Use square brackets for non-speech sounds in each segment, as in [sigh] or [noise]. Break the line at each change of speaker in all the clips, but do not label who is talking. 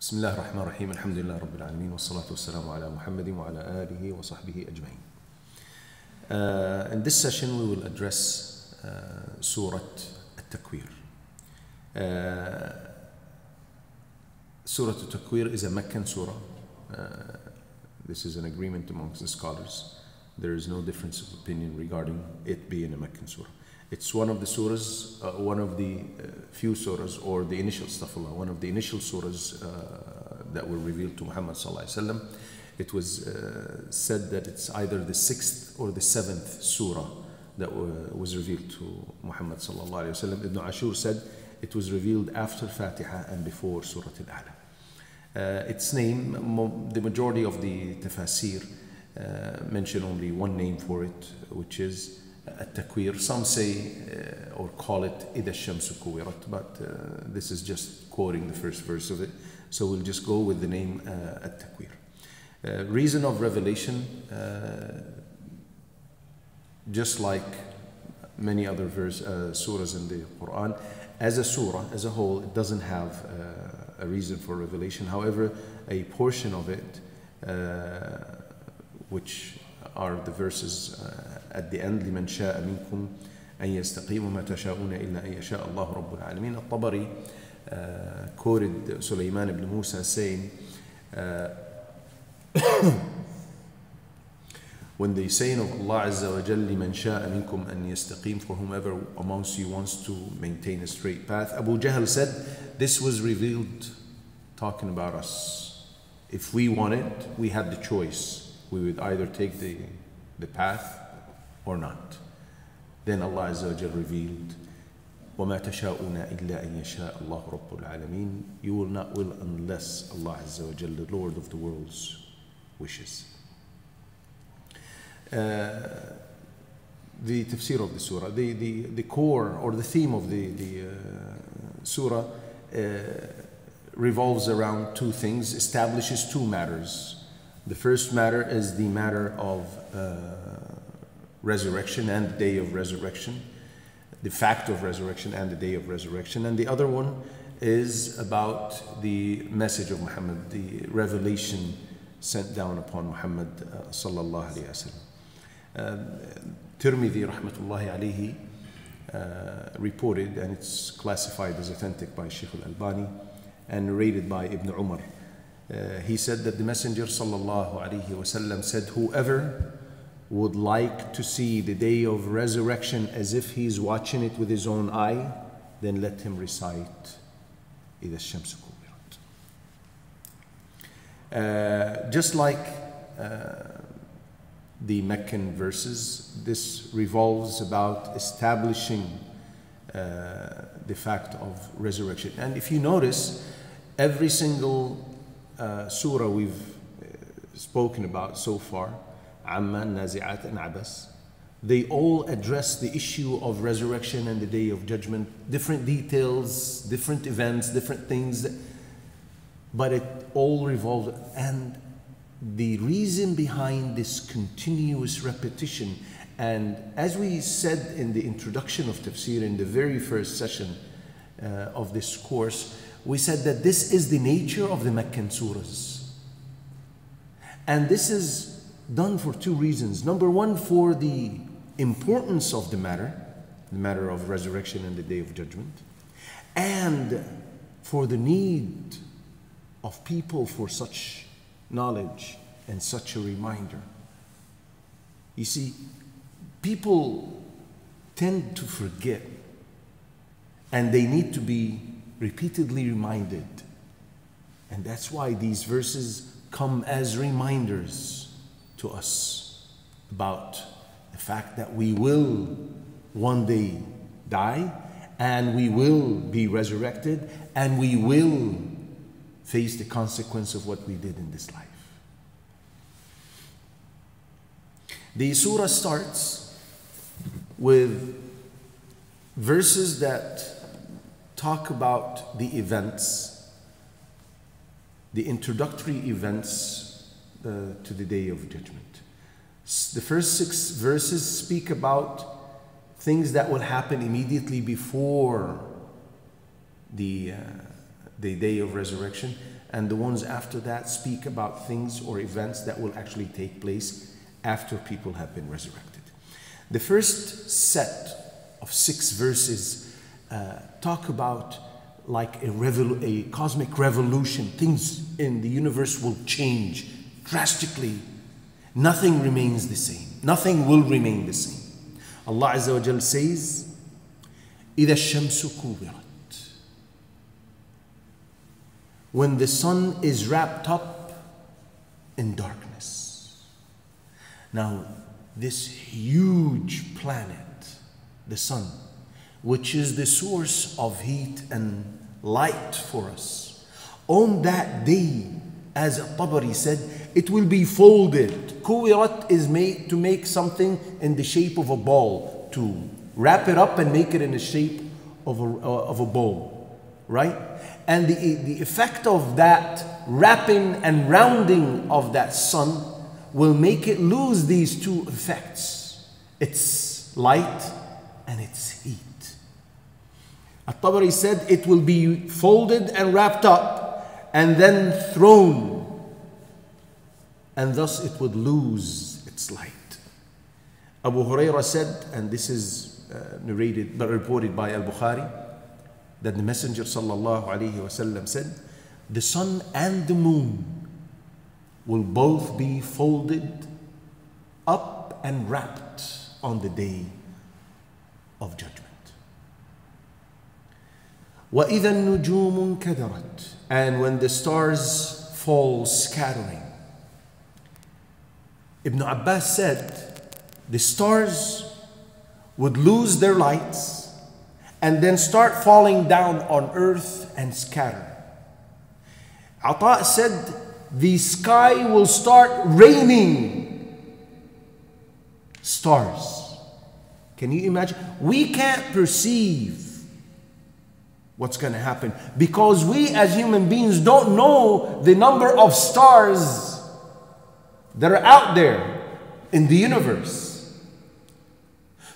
بسم الله الرحمن الرحيم الحمد لله رب العالمين والصلاة والسلام على محمد وعلى آله وصحبه أجمعين Uh, in this session we will address uh, Surah At-Takwir. Uh, surah At-Takwir is a Meccan surah. Uh, this is an agreement amongst the scholars. There is no difference of opinion regarding it being a Meccan surah. It's one of the surahs, uh, one of the uh, few surahs, or the initial astaghfirullah, one of the initial surahs uh, that were revealed to Muhammad sallallahu. It was uh, said that it's either the sixth or the seventh surah that wa- was revealed to Muhammad sallallahu alaihi wasallam. Ibn Ashur said it was revealed after Fatiha and before Surah Al-A'la. Uh, its name, the majority of the tafasir uh, mention only one name for it, which is at-takwir. Some say uh, or call it إذا الشمس كورت, but uh, this is just quoting the first verse of it. So we'll just go with the name uh, at-takwir. Uh, reason of revelation, uh, just like many other verse, uh, surahs in the Quran, as a surah, as a whole, it doesn't have uh, a reason for revelation. However, a portion of it, uh, which are the verses uh, at the end, لمن شاء منكم أن يستقيم ما تشاءون إلا أن يشاء الله رب العالمين. الطبري uh, quoted Sulaiman ibn Musa saying, uh, [coughs] when the saying of Allah Azza wa Jal لمن شاء منكم أن يستقيم for whomever amongst you wants to maintain a straight path. Abu Jahl said this was revealed talking about us. If we wanted, we had the choice. We would either take the, the path or not. Then Allah Azza wa Jal revealed وما تشاءون إلا أن يشاء الله رب العالمين You will not will unless Allah Azza wa Jal, the Lord of the worlds, wishes. Uh, the tafsir of the surah, the, the, the core or the theme of the, the uh, surah uh, revolves around two things, establishes two matters. The first matter is the matter of uh, resurrection and the day of resurrection, the fact of resurrection and the day of resurrection. And the other one is about the message of Muhammad, the revelation sent down upon Muhammad uh, sallallahu alayhi wa sallam. Uh, Tirmidhi rahmatullahi alayhi uh, reported, and it's classified as authentic by Sheikh al-Albani and narrated by Ibn Umar. Uh, he said that the Messenger sallallahu alayhi wasallam said, "Whoever would like to see the day of resurrection as if he's watching it with his own eye, then let him recite إذا الشمس كورت." Uh, just like uh, the Meccan verses, this revolves about establishing uh, the fact of resurrection. And if you notice, every single uh, surah we've uh, spoken about so far, Amma, Nazi'at, and Abasa, they all address the issue of resurrection and the day of judgment, different details, different events, different things, but it all revolves. And the reason behind this continuous repetition, and as we said in the introduction of tafsir in the very first session uh, of this course, we said that this is the nature of the Meccan surahs. And this is done for two reasons. Number one, for the importance of the matter, the matter of resurrection and the day of judgment, and for the need of people for such knowledge and such a reminder. You see, people tend to forget and they need to be repeatedly reminded. And that's why these verses come as reminders to us about the fact that we will one day die and we will be resurrected and we will face the consequence of what we did in this life. The surah starts with verses that talk about the events, the introductory events uh, to the day of judgment. The first six verses speak about things that will happen immediately before the uh, the day of resurrection, and the ones after that speak about things or events that will actually take place after people have been resurrected. The first set of six verses uh, talk about like a, a cosmic revolution. Things in the universe will change drastically. Nothing remains the same. Nothing will remain the same. Allah Azza wa Jal says, إِذَا الشَّمْسُ كُوِّرَتْ When the sun is wrapped up in darkness. Now, this huge planet, the sun, which is the source of heat and light for us, on that day, as Tabari said, it will be folded. Kuwirat is made to make something in the shape of a ball, to wrap it up and make it in the shape of a, uh, of a ball, right? And the, the effect of that wrapping and rounding of that sun will make it lose these two effects its light and its heat. At-Tabari said it will be folded and wrapped up and then thrown and thus it would lose its light. Abu Huraira said, and this is uh, narrated but reported by Al-Bukhari, that the Messenger sallallahu alaihi wasallam said, the sun and the moon will both be folded up and wrapped on the day of judgment. وَإِذَا النُّجُومُ انْكَدَرَتْ And when the stars fall scattering. Ibn Abbas said, the stars would lose their lights and then start falling down on earth and scatter. Ata said, the sky will start raining stars. Can you imagine? We can't perceive what's going to happen because we as human beings don't know the number of stars that are out there in the universe.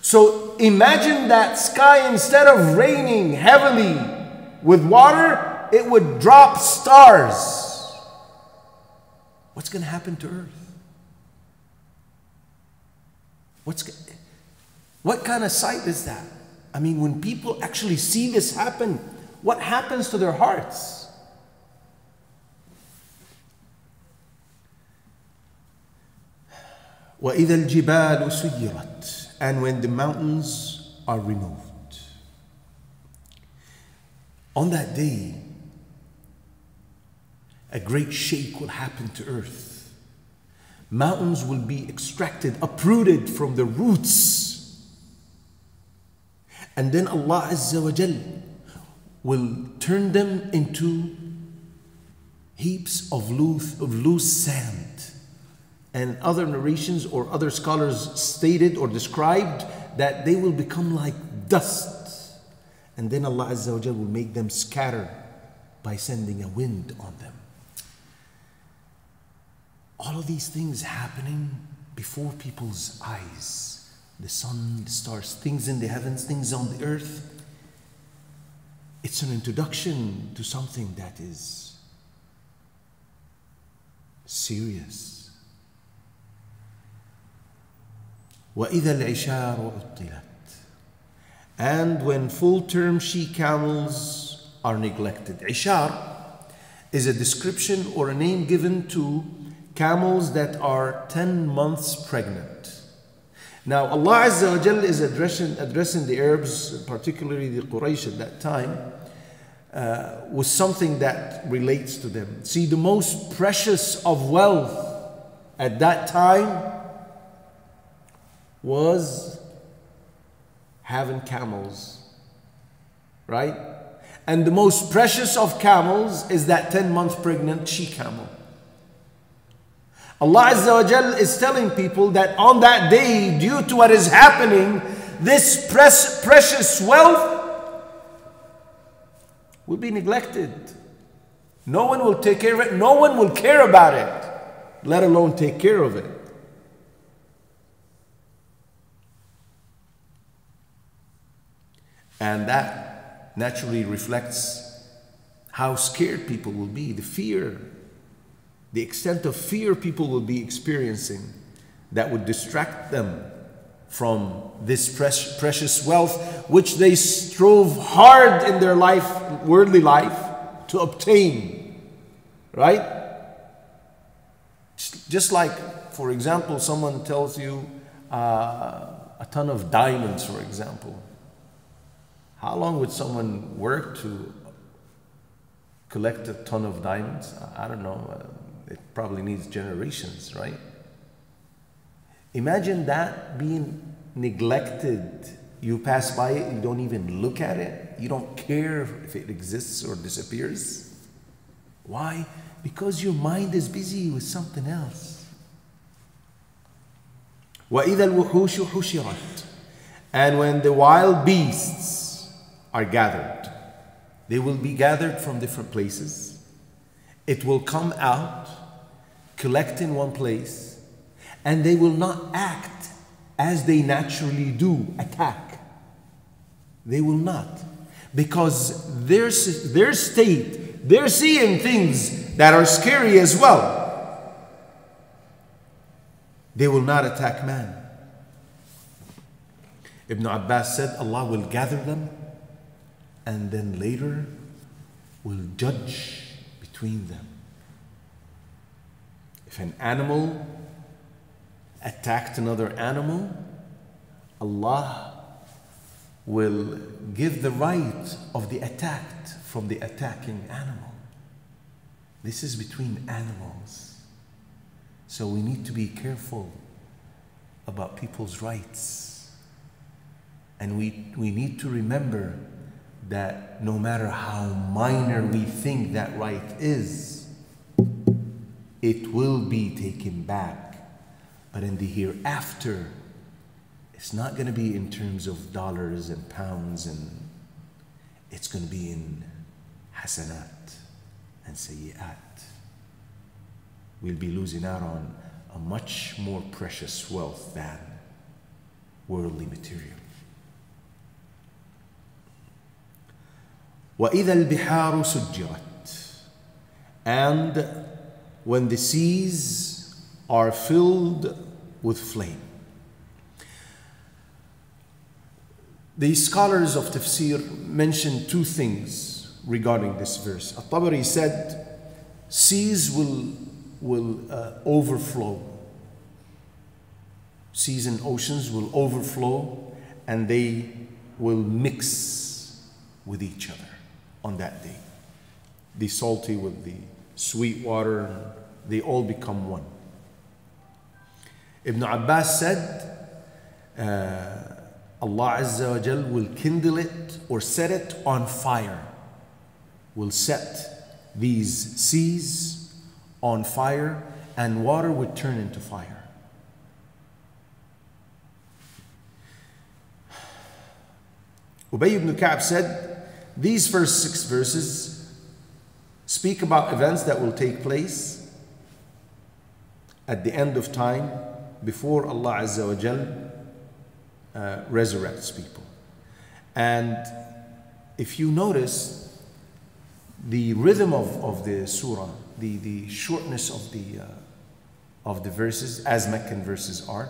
So imagine that sky instead of raining heavily with water, it would drop stars. What's going to happen to earth? What's what kind of sight is that? I mean, when people actually see this happen, what happens to their hearts? وَإِذَا الْجِبَالُ سُيِّرَتْ And when the mountains are removed. On that day, a great shake will happen to earth. Mountains will be extracted, uprooted from the roots. And then Allah Azza wa Jal will turn them into heaps of loose, of loose sand. And other narrations or other scholars stated or described that they will become like dust. And then Allah Azza wa will make them scatter by sending a wind on them. All of these things happening before people's eyes. The sun, the stars, things in the heavens, things on the earth. It's an introduction to something that is serious. وإذا العشار عطلت and when full term she camels are neglected. Ishar is a description or a name given to camels that are 10 months pregnant. Now, Allah Azza wa Jal is addressing, addressing the Arabs, particularly the Quraysh at that time, uh, with something that relates to them. See, the most precious of wealth at that time was having camels, right? And the most precious of camels is that 10 months pregnant she camel. Allah Azza wa Jal is telling people that on that day, due to what is happening, this precious wealth will be neglected. No one will take care of it, no one will care about it, let alone take care of it. And that naturally reflects how scared people will be, the fear, the extent of fear people will be experiencing that would distract them from this precious wealth which they strove hard in their life, worldly life, to obtain. Right? Just like, for example, someone tells you uh, a ton of diamonds, for example. How long would someone work to collect a ton of diamonds? I don't know. Uh, it probably needs generations, right? Imagine that being neglected. You pass by it, you don't even look at it, you don't care if it exists or disappears. Why? Because your mind is busy with something else. وَإِذَا الْوُحُوشُ حُشِرَتْ And when the wild beasts are gathered, they will be gathered from different places. It will come out, collect in one place, and they will not act as they naturally do attack. They will not. Because their, their state, they're seeing things that are scary as well. They will not attack man. Ibn Abbas said, Allah will gather them and then later will judge between them. If an animal attacked another animal, Allah will give the right of the attacked from the attacking animal. This is between animals. So we need to be careful about people's rights. And we, we need to remember that no matter how minor we think that right is, it will be taken back. But in the hereafter, it's not going to be in terms of dollars and pounds, and it's going to be in hasanat and sayyat. We'll be losing out on a much more precious wealth than worldly material. وإذا البحار سجرت and when the seas are filled with flame. The scholars of tafsir mention two things regarding this verse. At-Tabari said, seas will, will uh, overflow. Seas and oceans will overflow and they will mix with each other on that day. The salty with the sweet water, they all become one. Ibn Abbas said, uh, Allah Azza wa Jal will kindle it or set it on fire, will set these seas on fire, and water would turn into fire. Ubay ibn Ka'b said, these first six verses speak about events that will take place at the end of time before Allah Azza wa Jal uh, resurrects people. And if you notice the rhythm of, of the surah, the, the shortness of the, uh, of the verses, as Meccan verses are,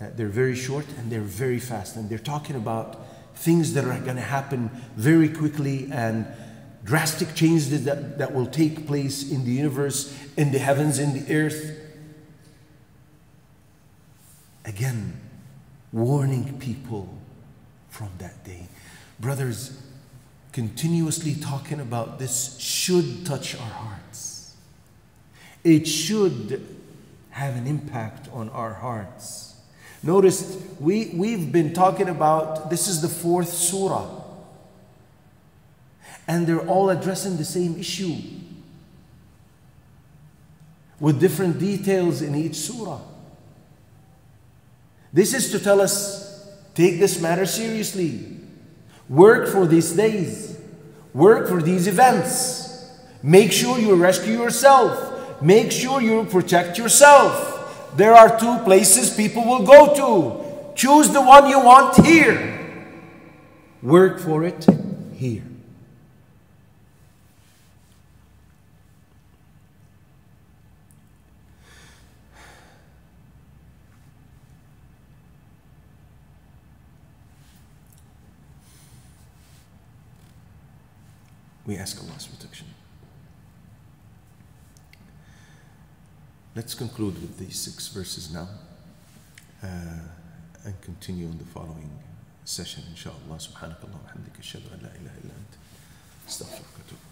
uh, they're very short and they're very fast. And they're talking about things that are going to happen very quickly and drastic changes that, that will take place in the universe, in the heavens, in the earth. Again, warning people from that day. Brothers, continuously talking about this should touch our hearts. It should have an impact on our hearts. Notice we, we've been talking about this is the fourth surah. And they're all addressing the same issue with different details in each surah. This is to tell us take this matter seriously. Work for these days. Work for these events. Make sure you rescue yourself. Make sure you protect yourself. There are two places people will go to. Choose the one you want here. Work for it here. We ask Allah's protection. Let's conclude with these six verses now uh, and continue in the following session, inshallah. Subhanakallah wa hamdika, ashhadu an la ilaha illa anta, astaghfiruka